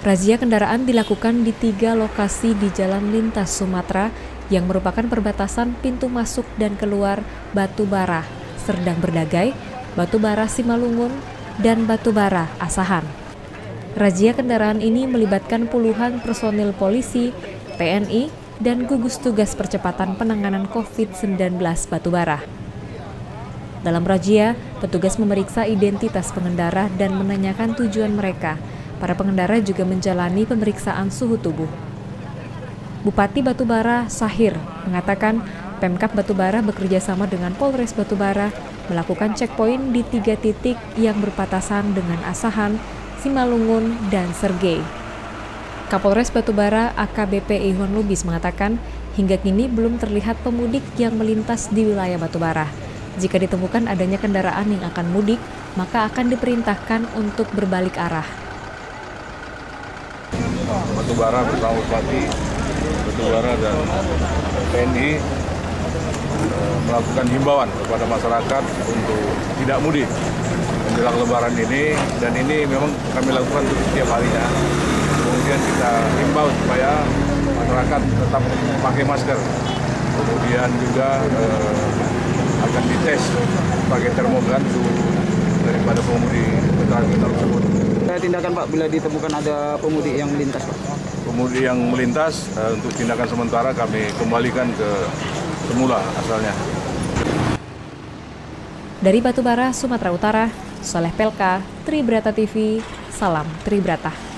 Razia kendaraan dilakukan di tiga lokasi di Jalan Lintas Sumatera yang merupakan perbatasan pintu masuk dan keluar Batu Bara, Serdang Berdagai, Batu Bara Simalungun, dan Batu Bara Asahan. Razia kendaraan ini melibatkan puluhan personil polisi, TNI, dan gugus tugas percepatan penanganan COVID-19 Batubara. Dalam razia, petugas memeriksa identitas pengendara dan menanyakan tujuan mereka – Para pengendara juga menjalani pemeriksaan suhu tubuh. Bupati Batubara Sahir mengatakan Pemkap Batubara bekerja sama dengan Polres Batubara melakukan checkpoint di tiga titik yang berbatasan dengan Asahan, Simalungun, dan Sergei. Kapolres Batubara AKBP Ihwan Lubis mengatakan hingga kini belum terlihat pemudik yang melintas di wilayah Batubara. Jika ditemukan adanya kendaraan yang akan mudik, maka akan diperintahkan untuk berbalik arah. Batubara bersama Bupati Batubara dan TNI eh, melakukan himbauan kepada masyarakat untuk tidak mudik menjelang lebaran ini. Dan ini memang kami lakukan setiap harinya. Kemudian kita himbau supaya masyarakat tetap pakai masker. Kemudian juga eh, akan dites pakai termogan daripada pemudi kendaraan tersebut tindakan Pak bila ditemukan ada pemudik yang melintas Pak? Pemudik yang melintas uh, untuk tindakan sementara kami kembalikan ke semula asalnya. Dari Batubara, Sumatera Utara, Soleh Pelka, Tribrata TV, Salam Tribrata.